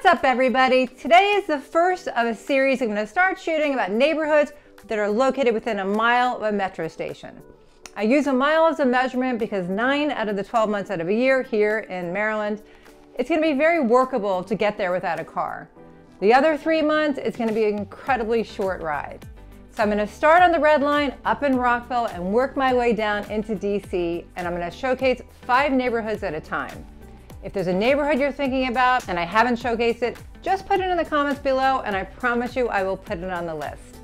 What's up everybody? Today is the first of a series I'm going to start shooting about neighborhoods that are located within a mile of a metro station. I use a mile as a measurement because 9 out of the 12 months out of a year here in Maryland, it's going to be very workable to get there without a car. The other three months, it's going to be an incredibly short ride. So I'm going to start on the red line up in Rockville and work my way down into DC and I'm going to showcase five neighborhoods at a time. If there's a neighborhood you're thinking about and I haven't showcased it, just put it in the comments below and I promise you I will put it on the list.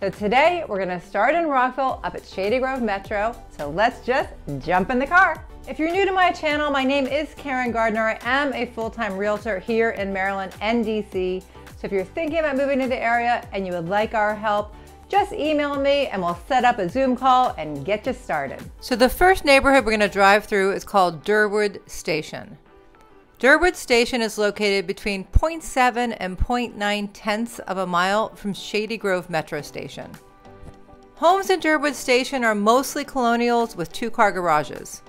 So today we're gonna start in Rockville up at Shady Grove Metro. So let's just jump in the car. If you're new to my channel, my name is Caryn Gardiner. I am a full-time realtor here in Maryland and DC. So if you're thinking about moving to the area and you would like our help, just email me and we'll set up a Zoom call and get you started. So the first neighborhood we're gonna drive through is called Derwood Station. Derwood Station is located between 0.7 and 0.9 tenths of a mile from Shady Grove Metro Station. Homes in Derwood Station are mostly colonials with two-car garages.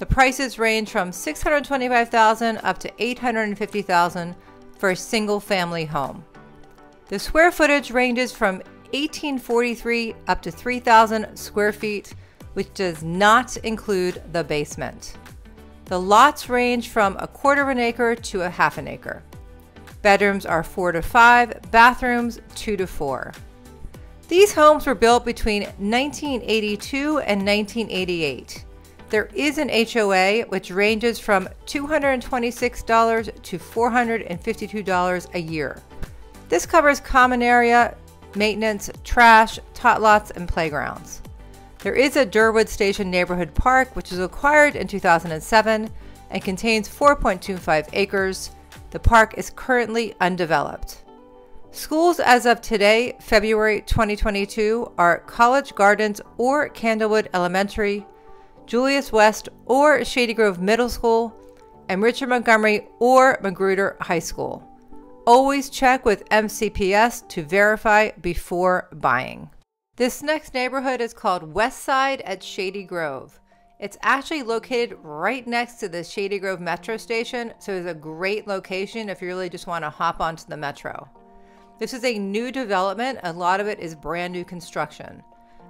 The prices range from 625,000 up to 850,000 for a single-family home. The square footage ranges from 1843 up to 3,000 square feet, which does not include the basement. The lots range from a quarter of an acre to a half an acre. Bedrooms are four to five, bathrooms two to four. These homes were built between 1982 and 1988. There is an HOA which ranges from $226 to $452 a year. This covers common area, maintenance, trash, tot lots, and playgrounds. There is a Derwood Station Neighborhood Park, which was acquired in 2007 and contains 4.25 acres. The park is currently undeveloped. Schools as of today, February 2022, are College Gardens or Candlewood Elementary, Julius West or Shady Grove Middle School, and Richard Montgomery or Magruder High School. Always check with MCPS to verify before buying. This next neighborhood is called West Side at Shady Grove. It's actually located right next to the Shady Grove Metro station, so it's a great location if you really just want to hop onto the metro. This is a new development, a lot of it is brand new construction.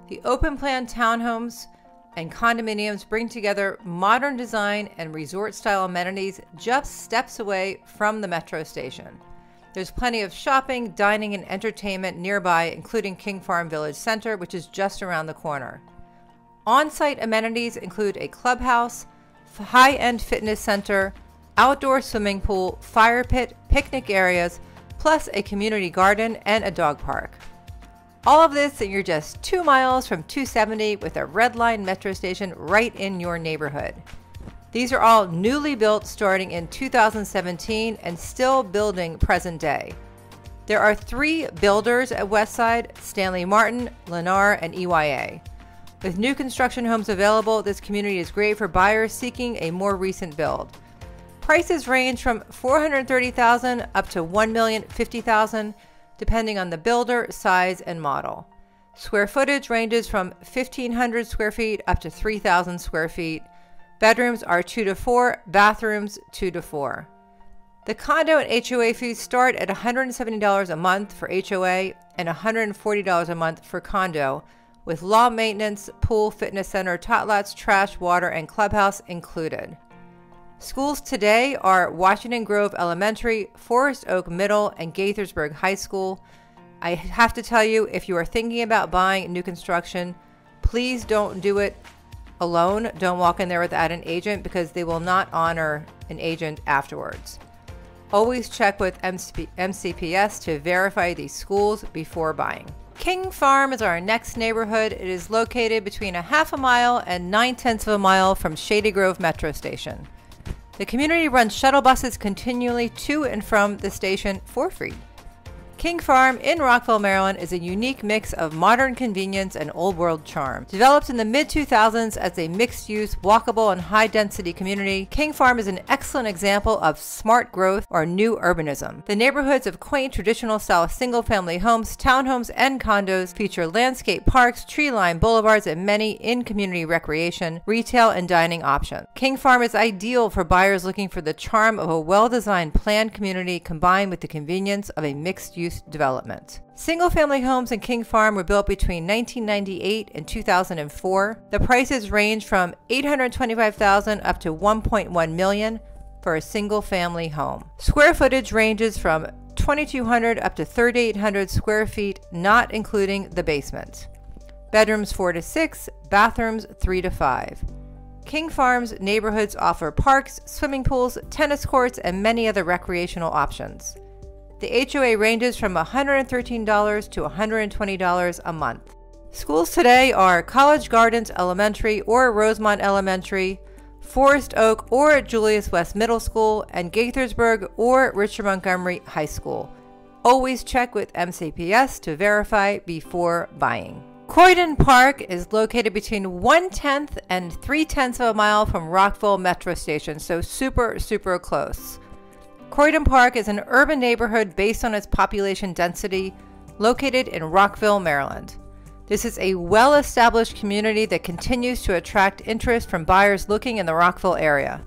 The open plan townhomes and condominiums bring together modern design and resort style amenities just steps away from the metro station. There's plenty of shopping, dining, and entertainment nearby, including King Farm Village Center, which is just around the corner. On site amenities include a clubhouse, high end fitness center, outdoor swimming pool, fire pit, picnic areas, plus a community garden and a dog park. All of this, and you're just two miles from 270 with a Red Line metro station right in your neighborhood. These are all newly built starting in 2017 and still building present day. There are three builders at Westside, Stanley Martin, Lennar, and EYA. With new construction homes available, this community is great for buyers seeking a more recent build. Prices range from 430,000 up to 1,050,000 depending on the builder, size, and model. Square footage ranges from 1,500 square feet up to 3,000 square feet, Bedrooms are 2 to 4, bathrooms 2 to 4. The condo and HOA fees start at $170 a month for HOA and $140 a month for condo, with law maintenance, pool, fitness center, tot lots, trash, water, and clubhouse included. Schools today are Washington Grove Elementary, Forest Oak Middle, and Gaithersburg High School. I have to tell you, if you are thinking about buying new construction, please don't do it alone. Don't walk in there without an agent because they will not honor an agent afterwards. Always check with MCP MCPS to verify these schools before buying. King Farm is our next neighborhood. It is located between a half a mile and nine tenths of a mile from Shady Grove Metro Station. The community runs shuttle buses continually to and from the station for free. King Farm in Rockville, Maryland is a unique mix of modern convenience and old world charm. Developed in the mid 2000s as a mixed use, walkable, and high density community, King Farm is an excellent example of smart growth or new urbanism. The neighborhoods of quaint traditional style single family homes, townhomes, and condos feature landscape parks, tree lined boulevards, and many in community recreation, retail, and dining options. King Farm is ideal for buyers looking for the charm of a well designed planned community combined with the convenience of a mixed use development. Single family homes in King Farm were built between 1998 and 2004. The prices range from 825,000 up to 1.1 million for a single family home. Square footage ranges from 2200 up to 3800 square feet, not including the basement. Bedrooms 4 to 6, bathrooms 3 to 5. King Farms neighborhoods offer parks, swimming pools, tennis courts, and many other recreational options. The HOA ranges from $113 to $120 a month. Schools today are College Gardens Elementary or Rosemont Elementary, Forest Oak or Julius West Middle School, and Gaithersburg or Richard Montgomery High School. Always check with MCPS to verify before buying. Croydon Park is located between one tenth and three tenths of a mile from Rockville Metro Station, so super, super close. Croydon Park is an urban neighborhood based on its population density, located in Rockville, Maryland. This is a well established community that continues to attract interest from buyers looking in the Rockville area.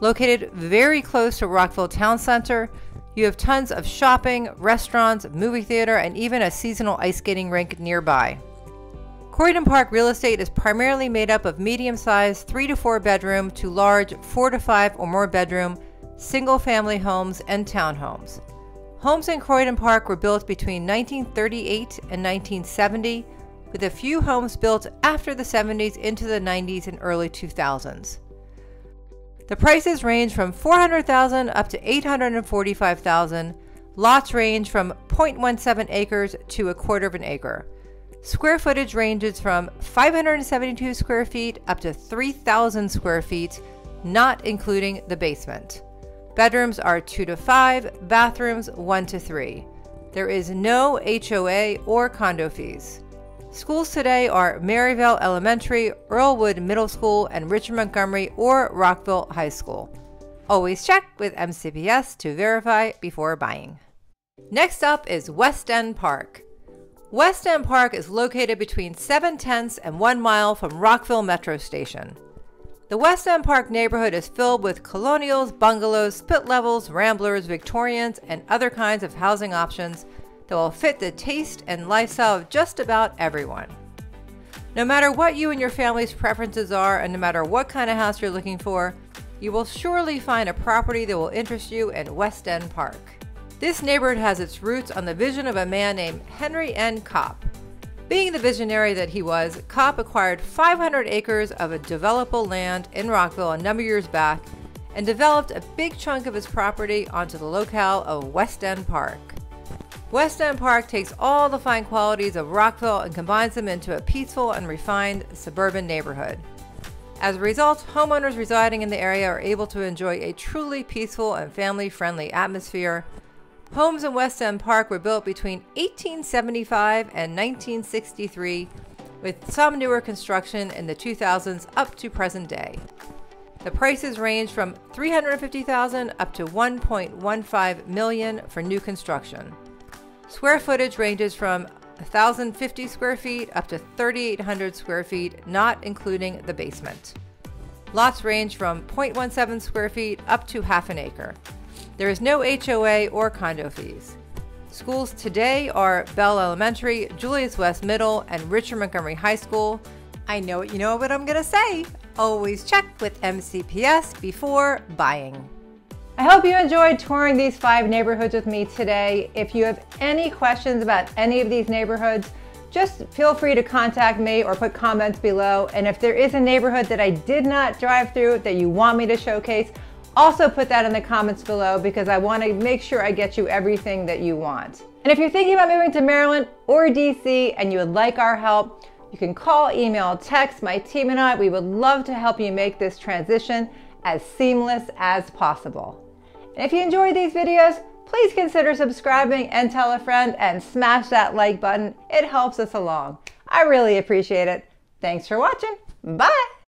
Located very close to Rockville Town Center, you have tons of shopping, restaurants, movie theater, and even a seasonal ice skating rink nearby. Croydon Park real estate is primarily made up of medium sized 3 to 4 bedroom to large 4 to 5 or more bedroom single family homes and townhomes. Homes in Croydon Park were built between 1938 and 1970, with a few homes built after the 70s into the 90s and early 2000s. The prices range from 400,000 up to 845,000. Lots range from 0.17 acres to a quarter of an acre. Square footage ranges from 572 square feet up to 3,000 square feet, not including the basement. Bedrooms are 2 to 5, bathrooms 1 to 3. There is no HOA or condo fees. Schools today are Maryvale Elementary, Earle Wood Middle School, and Richard Montgomery or Rockville High School. Always check with MCPS to verify before buying. Next up is West End Park. West End Park is located between 7 tenths and 1 mile from Rockville Metro Station. The West End Park neighborhood is filled with colonials, bungalows, split levels, ramblers, Victorians, and other kinds of housing options that will fit the taste and lifestyle of just about everyone. No matter what you and your family's preferences are, and no matter what kind of house you're looking for, you will surely find a property that will interest you in West End Park. This neighborhood has its roots on the vision of a man named Henry N. Kopp, being the visionary that he was, Kopp acquired 500 acres of a developable land in Rockville a number of years back and developed a big chunk of his property onto the locale of West End Park. West End Park takes all the fine qualities of Rockville and combines them into a peaceful and refined suburban neighborhood. As a result, homeowners residing in the area are able to enjoy a truly peaceful and family friendly atmosphere Homes in West End Park were built between 1875 and 1963, with some newer construction in the 2000s up to present day. The prices range from 350,000 up to 1.15 million for new construction. Square footage ranges from 1,050 square feet up to 3,800 square feet, not including the basement. Lots range from 0.17 square feet up to half an acre. There is no HOA or condo fees. Schools today are Beall Elementary, Julius West Middle, and Richard Montgomery High School. I know what you know what I'm going to say. Always check with MCPS before buying. I hope you enjoyed touring these five neighborhoods with me today. If you have any questions about any of these neighborhoods, just feel free to contact me or put comments below. And if there is a neighborhood that I did not drive through that you want me to showcase, also put that in the comments below because I want to make sure I get you everything that you want. And if you're thinking about moving to Maryland or DC and you would like our help, you can call, email, text my team and I. We would love to help you make this transition as seamless as possible. And if you enjoy these videos, please consider subscribing and tell a friend and smash that like button. It helps us along. I really appreciate it. Thanks for watching. Bye.